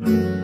Mm-hmm.